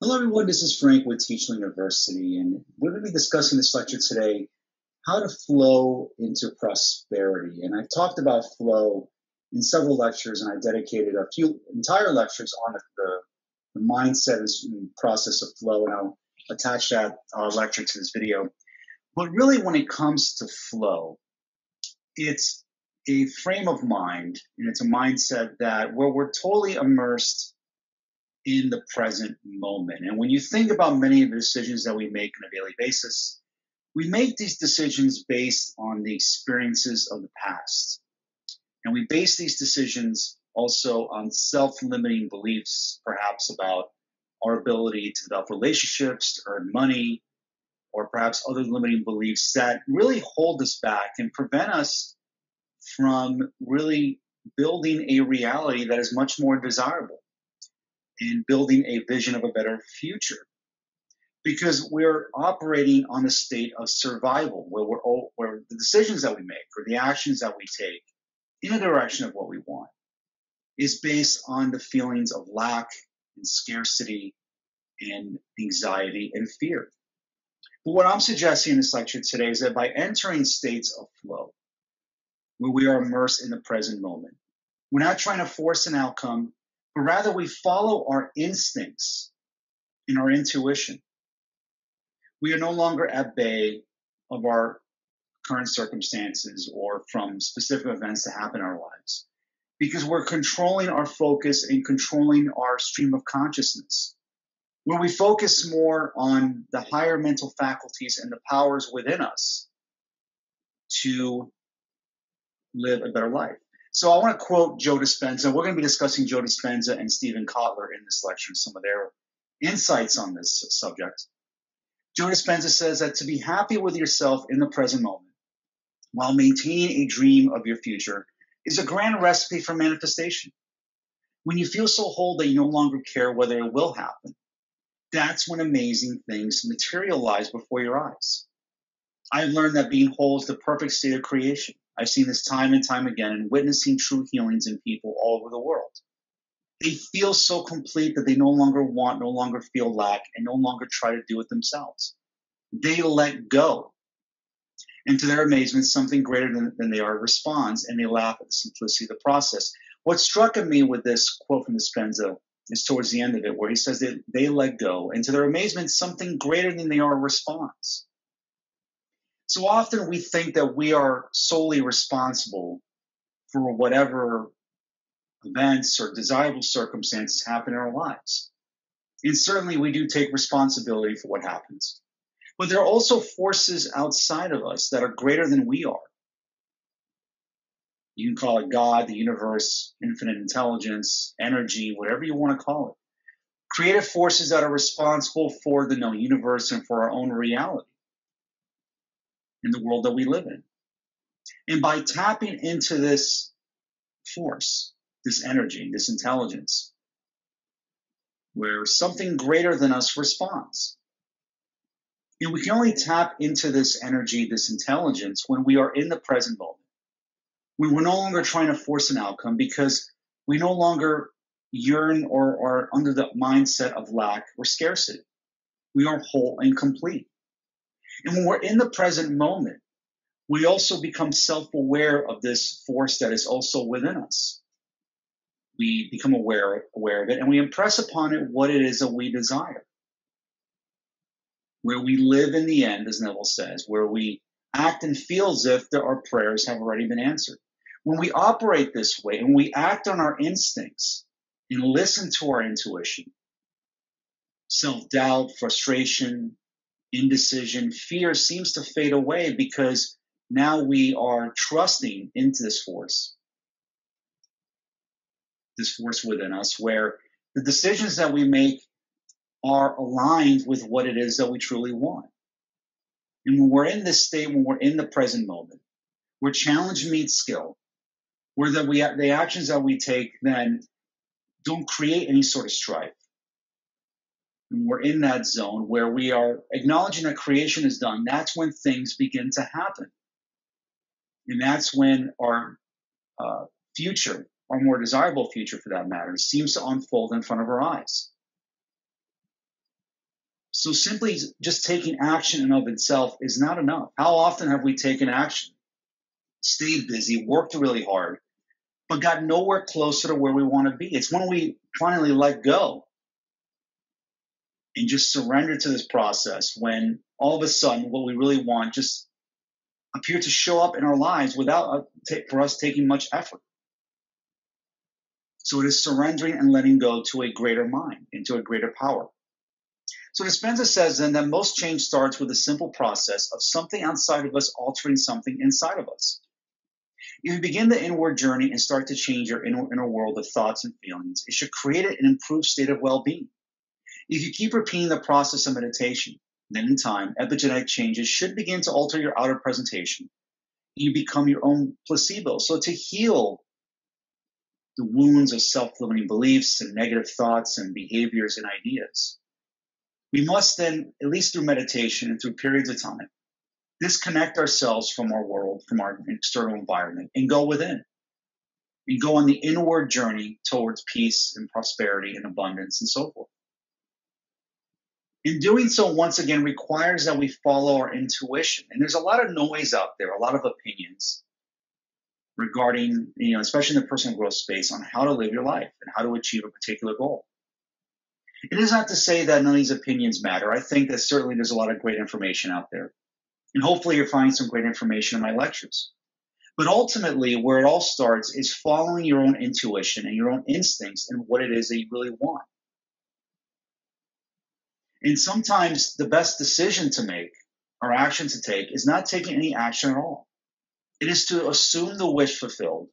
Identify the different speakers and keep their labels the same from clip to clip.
Speaker 1: Hello, everyone. This is Frank with Teachly University, and we're going to be discussing this lecture today how to flow into prosperity. And I've talked about flow in several lectures, and I dedicated a few entire lectures on the, the mindset and process of flow, and I'll attach that uh, lecture to this video. But really, when it comes to flow, it's a frame of mind, and it's a mindset that where we're totally immersed in the present moment. And when you think about many of the decisions that we make on a daily basis, we make these decisions based on the experiences of the past. And we base these decisions also on self limiting beliefs, perhaps about our ability to develop relationships, to earn money, or perhaps other limiting beliefs that really hold us back and prevent us from really building a reality that is much more desirable and building a vision of a better future. Because we're operating on a state of survival where we're all, where the decisions that we make or the actions that we take in the direction of what we want is based on the feelings of lack and scarcity and anxiety and fear. But what I'm suggesting in this lecture today is that by entering states of flow, where we are immersed in the present moment, we're not trying to force an outcome but rather we follow our instincts and our intuition. We are no longer at bay of our current circumstances or from specific events that happen in our lives because we're controlling our focus and controlling our stream of consciousness. When we focus more on the higher mental faculties and the powers within us to live a better life. So I want to quote Joe Dispenza. We're going to be discussing Joe Dispenza and Steven Kotler in this lecture, some of their insights on this subject. Joe Dispenza says that to be happy with yourself in the present moment while maintaining a dream of your future is a grand recipe for manifestation. When you feel so whole that you no longer care whether it will happen, that's when amazing things materialize before your eyes. I've learned that being whole is the perfect state of creation. I've seen this time and time again and witnessing true healings in people all over the world. They feel so complete that they no longer want, no longer feel lack, and no longer try to do it themselves. They let go. And to their amazement, something greater than, than they are responds, and they laugh at the simplicity of the process. What struck me with this quote from Dispenza is towards the end of it, where he says that they let go, and to their amazement, something greater than they are responds. So often we think that we are solely responsible for whatever events or desirable circumstances happen in our lives. And certainly we do take responsibility for what happens. But there are also forces outside of us that are greater than we are. You can call it God, the universe, infinite intelligence, energy, whatever you want to call it. Creative forces that are responsible for the known universe and for our own reality in the world that we live in. And by tapping into this force, this energy, this intelligence, where something greater than us responds. And we can only tap into this energy, this intelligence, when we are in the present moment. When we're no longer trying to force an outcome because we no longer yearn or are under the mindset of lack or scarcity. We are whole and complete. And when we're in the present moment, we also become self aware of this force that is also within us. We become aware, aware of it and we impress upon it what it is that we desire. Where we live in the end, as Neville says, where we act and feel as if our prayers have already been answered. When we operate this way and we act on our instincts and listen to our intuition, self doubt, frustration, indecision, fear seems to fade away because now we are trusting into this force, this force within us, where the decisions that we make are aligned with what it is that we truly want. And when we're in this state, when we're in the present moment, where challenge meets skill, where the, we, the actions that we take then don't create any sort of strife, we're in that zone where we are acknowledging that creation is done, that's when things begin to happen. And that's when our uh, future, our more desirable future for that matter, seems to unfold in front of our eyes. So simply just taking action in of itself is not enough. How often have we taken action, stayed busy, worked really hard, but got nowhere closer to where we want to be? It's when we finally let go and just surrender to this process when all of a sudden what we really want just appear to show up in our lives without uh, for us taking much effort. So it is surrendering and letting go to a greater mind, into a greater power. So Dispenza says then that most change starts with a simple process of something outside of us altering something inside of us. If you begin the inward journey and start to change your inner, inner world of thoughts and feelings, it should create an improved state of well-being. If you keep repeating the process of meditation, then in time, epigenetic changes should begin to alter your outer presentation. You become your own placebo. So to heal the wounds of self-limiting beliefs and negative thoughts and behaviors and ideas, we must then, at least through meditation and through periods of time, disconnect ourselves from our world, from our external environment, and go within. And go on the inward journey towards peace and prosperity and abundance and so forth. In doing so, once again, requires that we follow our intuition. And there's a lot of noise out there, a lot of opinions regarding, you know, especially in the personal growth space on how to live your life and how to achieve a particular goal. It is not to say that none of these opinions matter. I think that certainly there's a lot of great information out there. And hopefully you're finding some great information in my lectures. But ultimately, where it all starts is following your own intuition and your own instincts and what it is that you really want. And sometimes the best decision to make or action to take is not taking any action at all. It is to assume the wish fulfilled,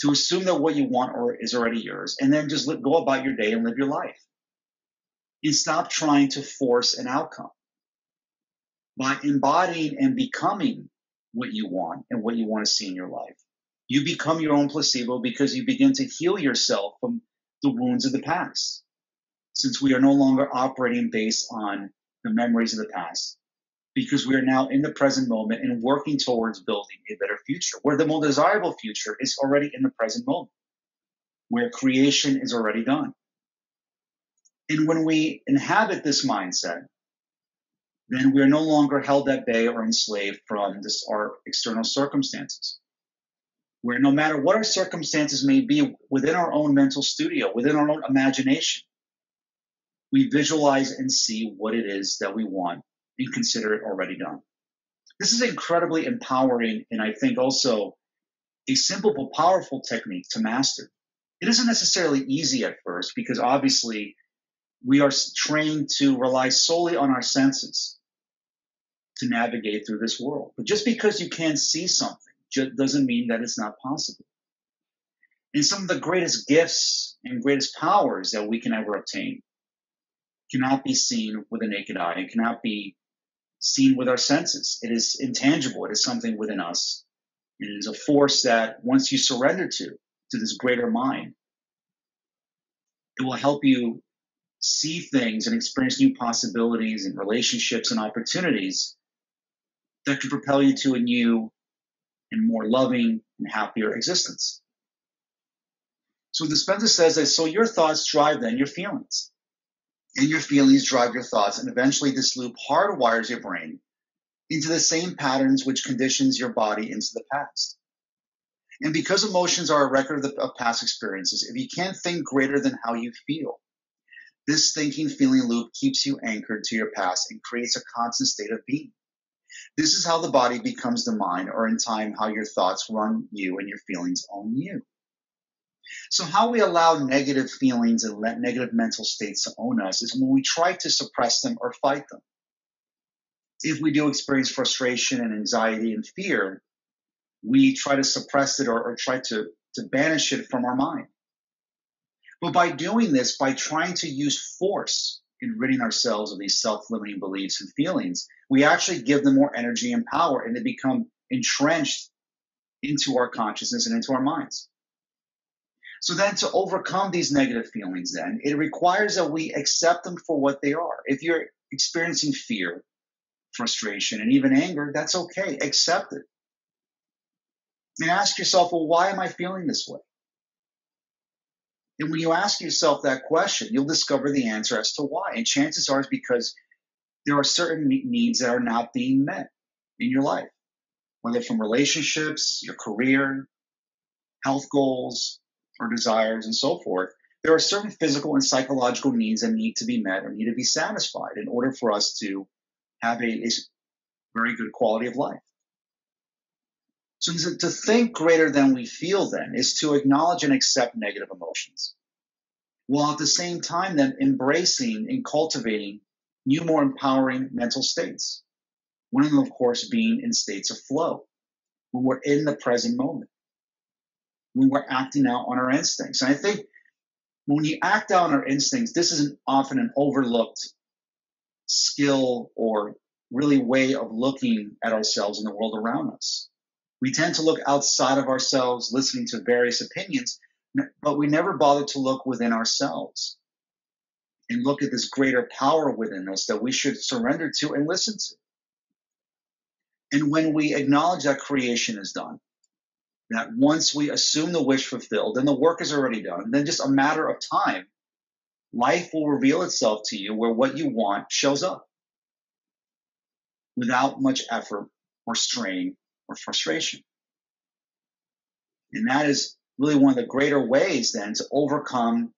Speaker 1: to assume that what you want or is already yours, and then just go about your day and live your life. And stop trying to force an outcome. By embodying and becoming what you want and what you want to see in your life, you become your own placebo because you begin to heal yourself from the wounds of the past since we are no longer operating based on the memories of the past, because we are now in the present moment and working towards building a better future, where the more desirable future is already in the present moment, where creation is already done. And when we inhabit this mindset, then we are no longer held at bay or enslaved from this, our external circumstances. Where no matter what our circumstances may be within our own mental studio, within our own imagination, we visualize and see what it is that we want and consider it already done. This is incredibly empowering and I think also a simple but powerful technique to master. It isn't necessarily easy at first because obviously we are trained to rely solely on our senses to navigate through this world. But just because you can't see something doesn't mean that it's not possible. And some of the greatest gifts and greatest powers that we can ever obtain cannot be seen with a naked eye. and cannot be seen with our senses. It is intangible. It is something within us. It is a force that once you surrender to, to this greater mind, it will help you see things and experience new possibilities and relationships and opportunities that can propel you to a new and more loving and happier existence. So Dispenza says that so your thoughts drive then your feelings and your feelings drive your thoughts, and eventually this loop hardwires your brain into the same patterns which conditions your body into the past. And because emotions are a record of, the, of past experiences, if you can't think greater than how you feel, this thinking feeling loop keeps you anchored to your past and creates a constant state of being. This is how the body becomes the mind, or in time, how your thoughts run you and your feelings own you. So, how we allow negative feelings and negative mental states to own us is when we try to suppress them or fight them. If we do experience frustration and anxiety and fear, we try to suppress it or, or try to, to banish it from our mind. But by doing this, by trying to use force in ridding ourselves of these self limiting beliefs and feelings, we actually give them more energy and power and they become entrenched into our consciousness and into our minds. So then to overcome these negative feelings, then it requires that we accept them for what they are. If you're experiencing fear, frustration, and even anger, that's okay. Accept it. And ask yourself, well, why am I feeling this way? And when you ask yourself that question, you'll discover the answer as to why. And chances are it's because there are certain needs that are not being met in your life, whether from relationships, your career, health goals, or desires, and so forth. There are certain physical and psychological needs that need to be met or need to be satisfied in order for us to have a, a very good quality of life. So to think greater than we feel then is to acknowledge and accept negative emotions, while at the same time then embracing and cultivating new, more empowering mental states. One of them, of course, being in states of flow, when we're in the present moment, when we're acting out on our instincts. And I think when you act out on our instincts, this is often an overlooked skill or really way of looking at ourselves and the world around us. We tend to look outside of ourselves, listening to various opinions, but we never bother to look within ourselves and look at this greater power within us that we should surrender to and listen to. And when we acknowledge that creation is done, that once we assume the wish fulfilled, then the work is already done, then just a matter of time, life will reveal itself to you where what you want shows up without much effort or strain or frustration. And that is really one of the greater ways then to overcome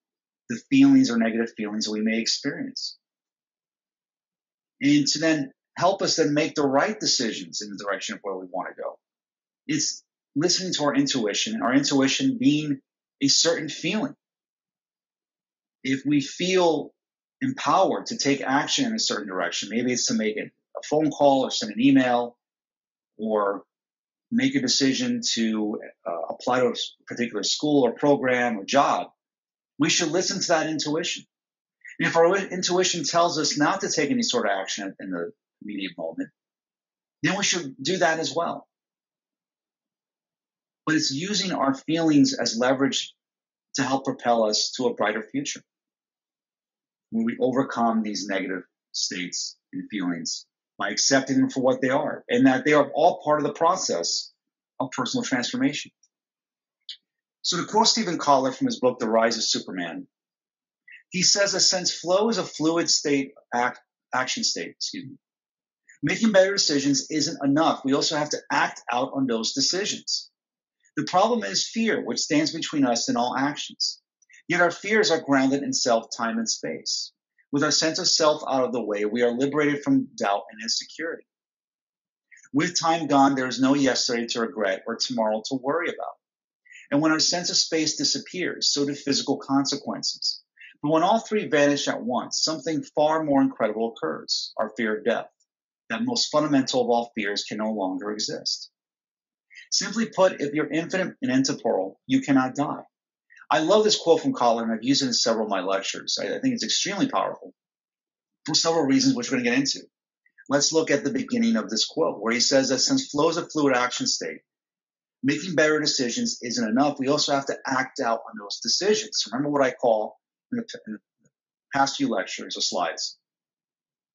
Speaker 1: the feelings or negative feelings we may experience. And to then help us then make the right decisions in the direction of where we want to go. It's listening to our intuition, our intuition being a certain feeling. If we feel empowered to take action in a certain direction, maybe it's to make a phone call or send an email or make a decision to uh, apply to a particular school or program or job, we should listen to that intuition. And if our intuition tells us not to take any sort of action in the immediate moment, then we should do that as well. But it's using our feelings as leverage to help propel us to a brighter future. When we overcome these negative states and feelings by accepting them for what they are, and that they are all part of the process of personal transformation. So, to quote Steven Kotler from his book, The Rise of Superman, he says that since flow is a fluid state, act, action state, excuse me, making better decisions isn't enough. We also have to act out on those decisions. The problem is fear, which stands between us and all actions. Yet our fears are grounded in self, time, and space. With our sense of self out of the way, we are liberated from doubt and insecurity. With time gone, there is no yesterday to regret or tomorrow to worry about. And when our sense of space disappears, so do physical consequences. But when all three vanish at once, something far more incredible occurs our fear of death. That most fundamental of all fears can no longer exist. Simply put, if you're infinite and intemporal, you cannot die. I love this quote from Kotler, and I've used it in several of my lectures. I, I think it's extremely powerful for several reasons, which we're going to get into. Let's look at the beginning of this quote, where he says that since flow is a fluid action state, making better decisions isn't enough. We also have to act out on those decisions. Remember what I call in the, in the past few lectures or slides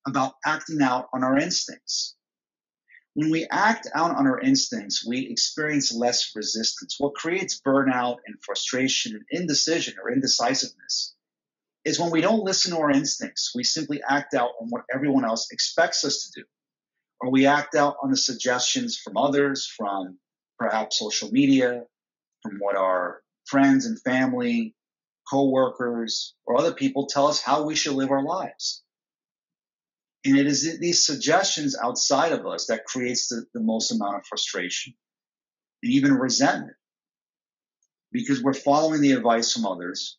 Speaker 1: about acting out on our instincts. When we act out on our instincts, we experience less resistance. What creates burnout and frustration and indecision or indecisiveness is when we don't listen to our instincts. We simply act out on what everyone else expects us to do. Or we act out on the suggestions from others, from perhaps social media, from what our friends and family, co-workers, or other people tell us how we should live our lives. And it is these suggestions outside of us that creates the, the most amount of frustration and even resentment because we're following the advice from others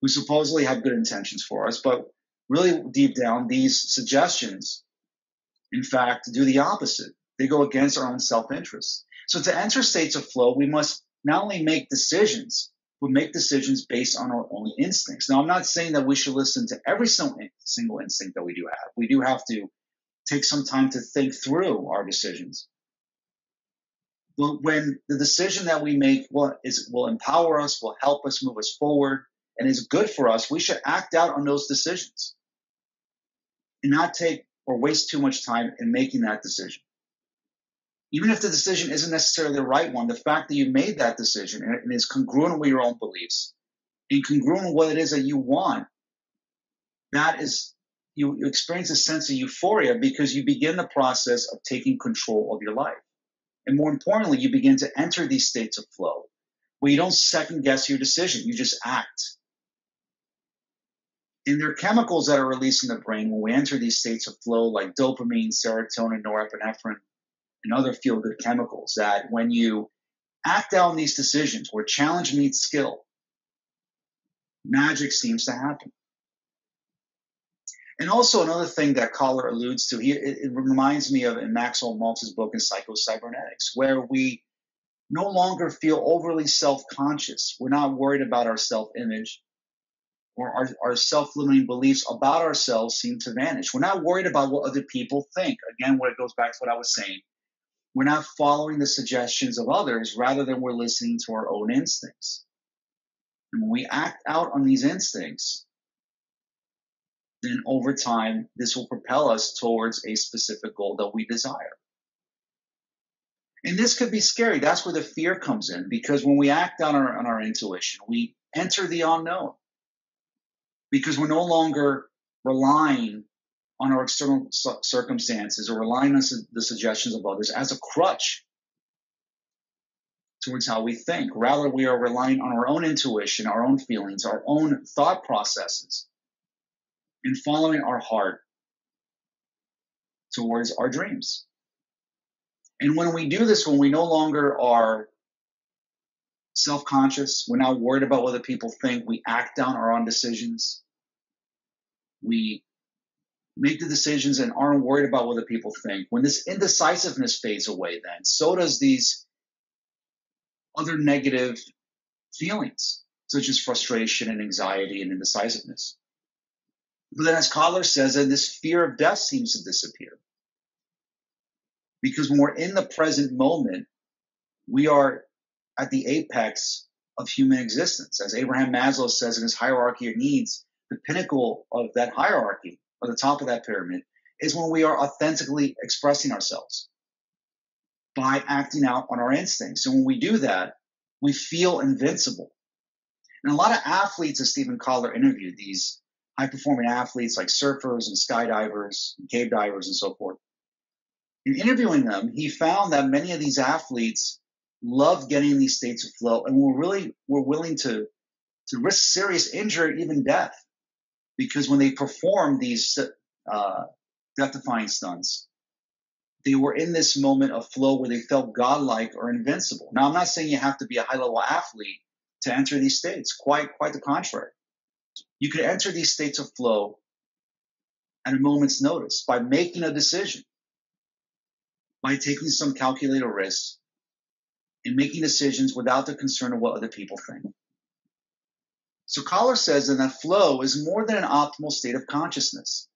Speaker 1: who supposedly have good intentions for us, but really deep down, these suggestions, in fact, do the opposite. They go against our own self interest. So to enter states of flow, we must not only make decisions, but make decisions based on our own instincts. Now, I'm not saying that we should listen to every single instinct that we do have. We do have to take some time to think through our decisions. But when the decision that we make will, is, will empower us, will help us move us forward, and is good for us, we should act out on those decisions and not take or waste too much time in making that decision even if the decision isn't necessarily the right one, the fact that you made that decision and is congruent with your own beliefs and congruent with what it is that you want, that is, you, you experience a sense of euphoria because you begin the process of taking control of your life. And more importantly, you begin to enter these states of flow where you don't second guess your decision, you just act. And there are chemicals that are released in the brain when we enter these states of flow, like dopamine, serotonin, norepinephrine, and other feel good chemicals, that when you act out these decisions where challenge meets skill, magic seems to happen. And also another thing that Kotler alludes to, he, it, it reminds me of in Maxwell Maltz's book in Psychocybernetics, where we no longer feel overly self-conscious. We're not worried about our self-image or our, our self-limiting beliefs about ourselves seem to vanish. We're not worried about what other people think. Again, what it goes back to what I was saying. We're not following the suggestions of others rather than we're listening to our own instincts. And when we act out on these instincts, then over time, this will propel us towards a specific goal that we desire. And this could be scary. That's where the fear comes in because when we act on our, on our intuition, we enter the unknown because we're no longer relying on our external circumstances or relying on the suggestions of others as a crutch towards how we think. Rather, we are relying on our own intuition, our own feelings, our own thought processes, and following our heart towards our dreams. And when we do this, when we no longer are self conscious, we're not worried about what other people think, we act down our own decisions, we make the decisions and aren't worried about what other people think. When this indecisiveness fades away, then so does these other negative feelings, such as frustration and anxiety and indecisiveness. But then, as Kotler says, and this fear of death seems to disappear. Because when we're in the present moment, we are at the apex of human existence. As Abraham Maslow says in his hierarchy of needs, the pinnacle of that hierarchy, or the top of that pyramid, is when we are authentically expressing ourselves by acting out on our instincts. And when we do that, we feel invincible. And a lot of athletes, as Steven Kotler interviewed, these high performing athletes like surfers and skydivers and cave divers and so forth. In interviewing them, he found that many of these athletes love getting in these states of flow and were really were willing to to risk serious injury, even death, because when they performed these uh, death-defying stunts, they were in this moment of flow where they felt godlike or invincible. Now, I'm not saying you have to be a high level athlete to enter these states. Quite, quite the contrary. You could enter these states of flow at a moment's notice by making a decision, by taking some calculated risks, and making decisions without the concern of what other people think. So Kotler says that flow is more than an optimal state of consciousness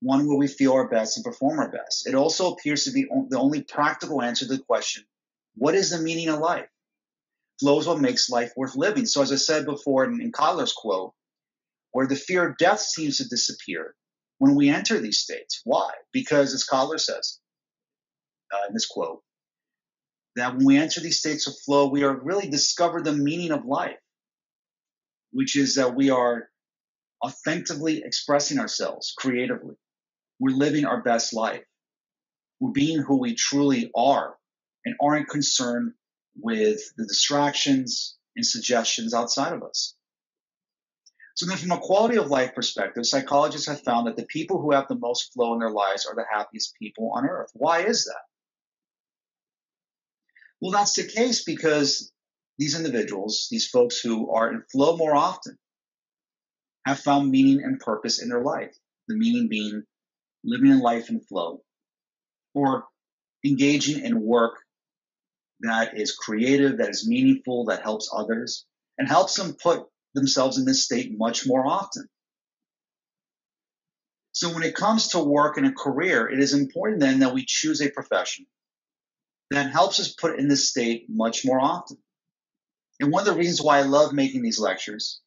Speaker 1: one where we feel our best and perform our best. It also appears to be the only practical answer to the question, what is the meaning of life? Flow is what makes life worth living. So as I said before in, in Kotler's quote, where the fear of death seems to disappear when we enter these states. Why? Because as Kotler says uh, in this quote, that when we enter these states of flow, we are really discover the meaning of life, which is that we are authentically expressing ourselves creatively we're living our best life. We're being who we truly are and aren't concerned with the distractions and suggestions outside of us. So then from a quality of life perspective, psychologists have found that the people who have the most flow in their lives are the happiest people on earth. Why is that? Well, that's the case because these individuals, these folks who are in flow more often, have found meaning and purpose in their life. The meaning being living in life in flow, or engaging in work that is creative, that is meaningful, that helps others, and helps them put themselves in this state much more often. So when it comes to work and a career, it is important then that we choose a profession that helps us put in this state much more often. And one of the reasons why I love making these lectures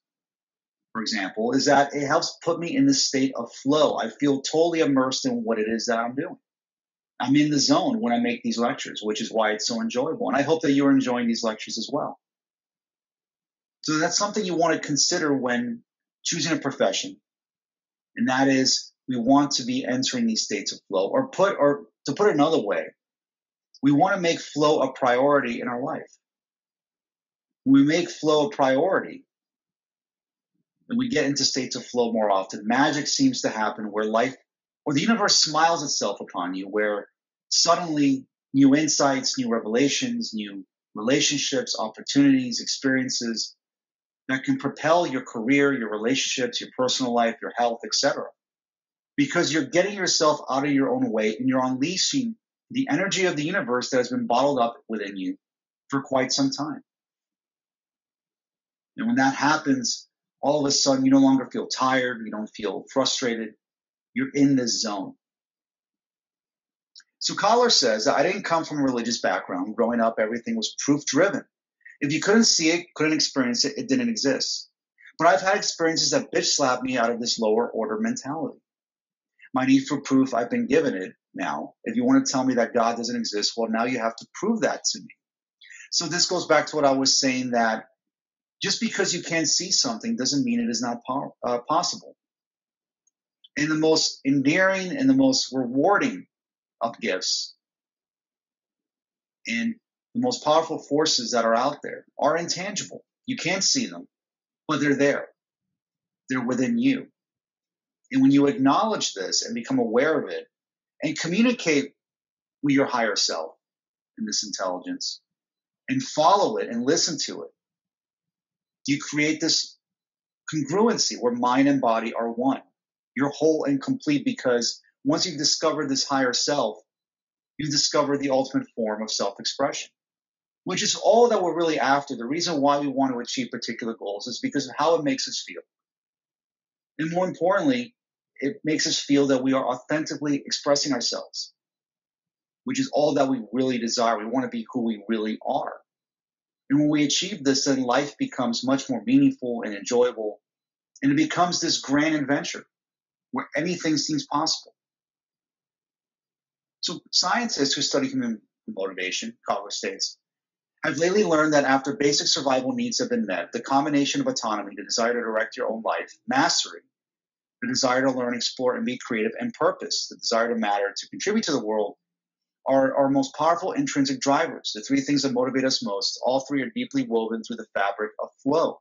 Speaker 1: for example, is that it helps put me in the state of flow. I feel totally immersed in what it is that I'm doing. I'm in the zone when I make these lectures, which is why it's so enjoyable. And I hope that you're enjoying these lectures as well. So that's something you want to consider when choosing a profession. And that is we want to be entering these states of flow or put or to put it another way, we want to make flow a priority in our life. We make flow a priority, and we get into states of flow more often. Magic seems to happen where life or the universe smiles itself upon you, where suddenly new insights, new revelations, new relationships, opportunities, experiences that can propel your career, your relationships, your personal life, your health, etc. Because you're getting yourself out of your own way and you're unleashing the energy of the universe that has been bottled up within you for quite some time. And when that happens, all of a sudden you no longer feel tired, you don't feel frustrated, you're in this zone. So Kotler says I didn't come from a religious background. Growing up, everything was proof driven. If you couldn't see it, couldn't experience it, it didn't exist. But I've had experiences that bitch slapped me out of this lower order mentality. My need for proof, I've been given it now. If you want to tell me that God doesn't exist, well, now you have to prove that to me. So this goes back to what I was saying that just because you can't see something doesn't mean it is not po- uh, possible. And the most endearing and the most rewarding of gifts and the most powerful forces that are out there are intangible. You can't see them, but they're there. They're within you. And when you acknowledge this and become aware of it and communicate with your higher self in this intelligence and follow it and listen to it, you create this congruency where mind and body are one. You're whole and complete because once you've discovered this higher self, you discover the ultimate form of self expression, which is all that we're really after. The reason why we want to achieve particular goals is because of how it makes us feel. And more importantly, it makes us feel that we are authentically expressing ourselves, which is all that we really desire. We want to be who we really are. And when we achieve this, then life becomes much more meaningful and enjoyable. And it becomes this grand adventure where anything seems possible. So scientists who study human motivation, Kotler states, have lately learned that after basic survival needs have been met, the combination of autonomy, the desire to direct your own life, mastery, the desire to learn, explore, and be creative, and purpose, the desire to matter, to contribute to the world, are our most powerful intrinsic drivers. The three things that motivate us most, all three are deeply woven through the fabric of flow.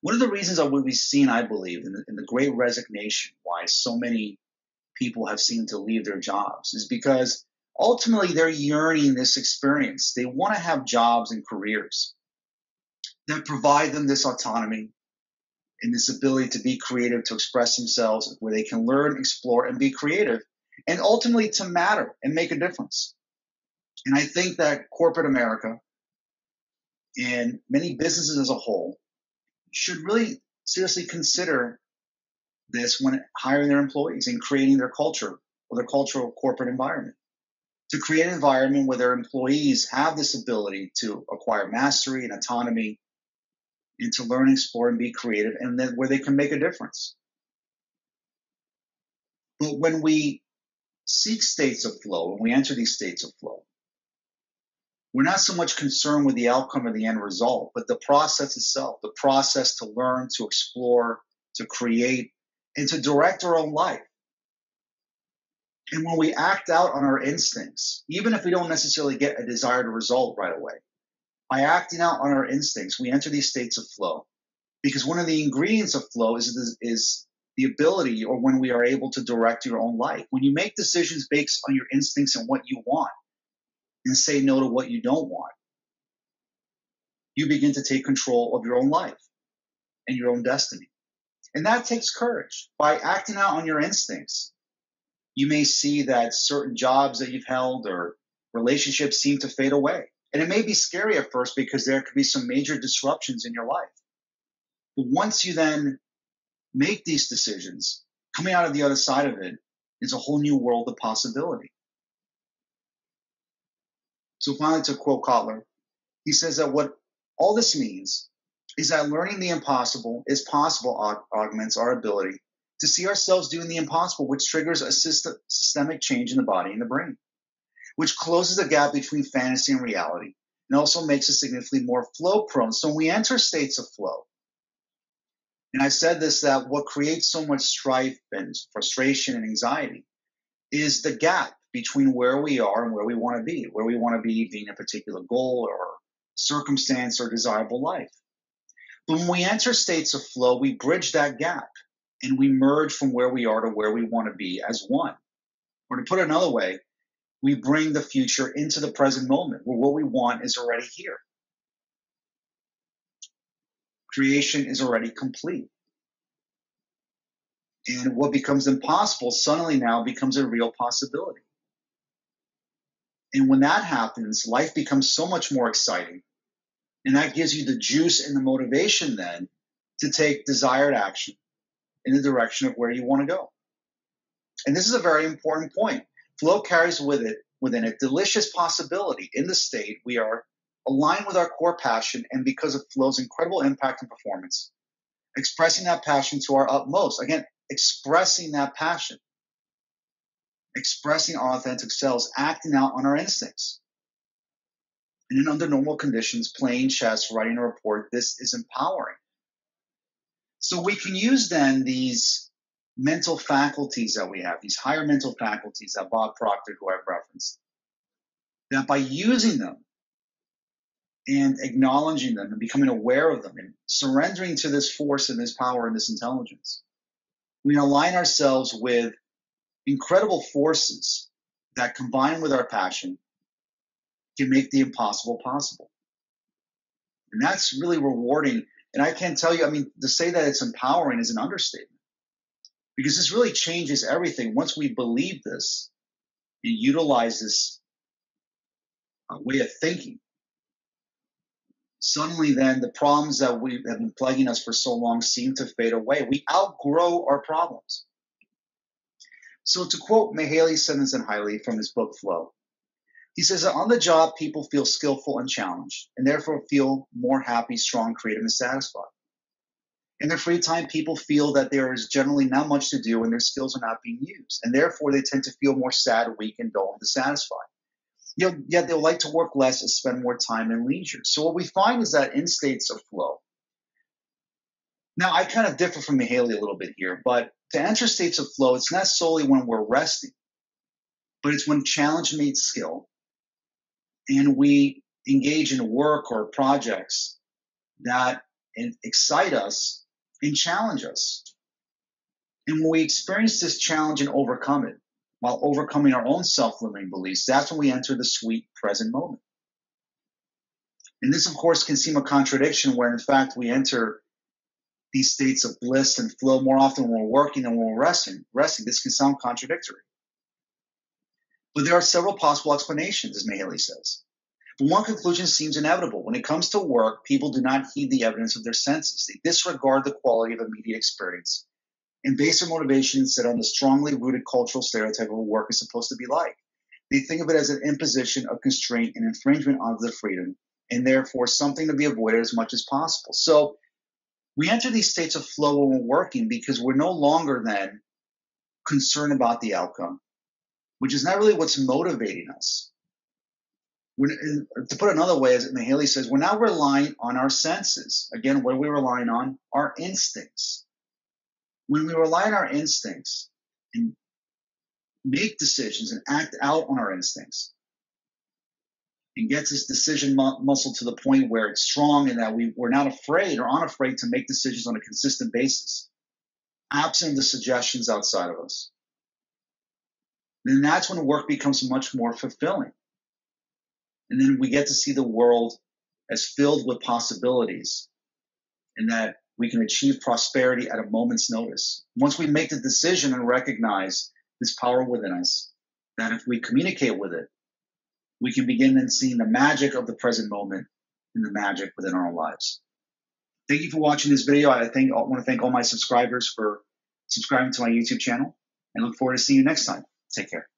Speaker 1: One of the reasons that we've seen, I believe, in the, in the great resignation, why so many people have seemed to leave their jobs, is because ultimately they're yearning this experience. They want to have jobs and careers that provide them this autonomy and this ability to be creative, to express themselves, where they can learn, explore, and be creative and ultimately to matter and make a difference. And I think that corporate America and many businesses as a whole should really seriously consider this when hiring their employees and creating their culture or their cultural corporate environment. To create an environment where their employees have this ability to acquire mastery and autonomy and to learn, explore, and be creative, and then where they can make a difference. But when we seek states of flow and we enter these states of flow. We're not so much concerned with the outcome or the end result, but the process itself, the process to learn, to explore, to create, and to direct our own life. And when we act out on our instincts, even if we don't necessarily get a desired result right away, by acting out on our instincts, we enter these states of flow. Because one of the ingredients of flow is, is the ability or when we are able to direct your own life. When you make decisions based on your instincts and what you want and say no to what you don't want, you begin to take control of your own life and your own destiny. And that takes courage. By acting out on your instincts, you may see that certain jobs that you've held or relationships seem to fade away. And it may be scary at first because there could be some major disruptions in your life. But once you then make these decisions, coming out of the other side of it is a whole new world of possibility. So finally, to quote Kotler, he says that what all this means is that learning the impossible is possible augments our ability to see ourselves doing the impossible, which triggers a systemic change in the body and the brain, which closes the gap between fantasy and reality, and also makes us significantly more flow prone. So when we enter states of flow, and I said this that what creates so much strife and frustration and anxiety is the gap between where we are and where we want to be, where we want to be being a particular goal or circumstance or desirable life. But when we enter states of flow, we bridge that gap and we merge from where we are to where we want to be as one. Or to put it another way, we bring the future into the present moment where what we want is already here. Creation is already complete. And what becomes impossible suddenly now becomes a real possibility. And when that happens, life becomes so much more exciting. And that gives you the juice and the motivation then to take desired action in the direction of where you want to go. And this is a very important point. Flow carries with it within it delicious possibility in the state we are aligned with our core passion and because of flow's incredible impact and performance expressing that passion to our utmost. Again expressing that passion. Expressing our authentic selves acting out on our instincts. And then under normal conditions playing chess writing a report this is empowering. So we can use then these mental faculties that we have, these higher mental faculties that Bob Proctor, who I've referenced, that by using them and acknowledging them and becoming aware of them and surrendering to this force and this power and this intelligence, we align ourselves with incredible forces that combine with our passion can make the impossible possible. And that's really rewarding. And I can't tell you, I mean, to say that it's empowering is an understatement because this really changes everything once we believe this and utilize this way of thinking suddenly then the problems that we have been plaguing us for so long seem to fade away we outgrow our problems so to quote Mihaly Csikszentmihalyi from his book flow he says that on the job people feel skillful and challenged and therefore feel more happy strong creative and satisfied in their free time, people feel that there is generally not much to do and their skills are not being used. And therefore, they tend to feel more sad, weak, and dull and dissatisfied. You know, yet they'll like to work less and spend more time in leisure. So, what we find is that in states of flow, now I kind of differ from Mihaly a little bit here, but to enter states of flow, it's not solely when we're resting, but it's when challenge meets skill and we engage in work or projects that excite us and challenge us. And when we experience this challenge and overcome it, while overcoming our own self limiting beliefs, that's when we enter the sweet present moment. And this, of course, can seem a contradiction where, in fact, we enter these states of bliss and flow more often when we're working than when we're resting. Resting. This can sound contradictory. But there are several possible explanations, as Mihaly says. But one conclusion seems inevitable. When it comes to work, people do not heed the evidence of their senses. They disregard the quality of immediate experience and base their motivation instead on the strongly rooted cultural stereotype of what work is supposed to be like. They think of it as an imposition of constraint and infringement on their freedom, and therefore something to be avoided as much as possible. So we enter these states of flow when we're working because we're no longer then concerned about the outcome, which is not really what's motivating us to put it another way, as Mihaly says, we're now relying on our senses. Again, what are we relying on? Our instincts. When we rely on our instincts and make decisions and act out on our instincts, and get this decision mu- muscle to the point where it's strong and that we, we're not afraid or unafraid to make decisions on a consistent basis, absent the suggestions outside of us, then that's when work becomes much more fulfilling. And then we get to see the world as filled with possibilities and that we can achieve prosperity at a moment's notice. Once we make the decision and recognize this power within us, that if we communicate with it, we can begin then seeing the magic of the present moment and the magic within our lives. Thank you for watching this video. I think I want to thank all my subscribers for subscribing to my YouTube channel and look forward to seeing you next time. Take care.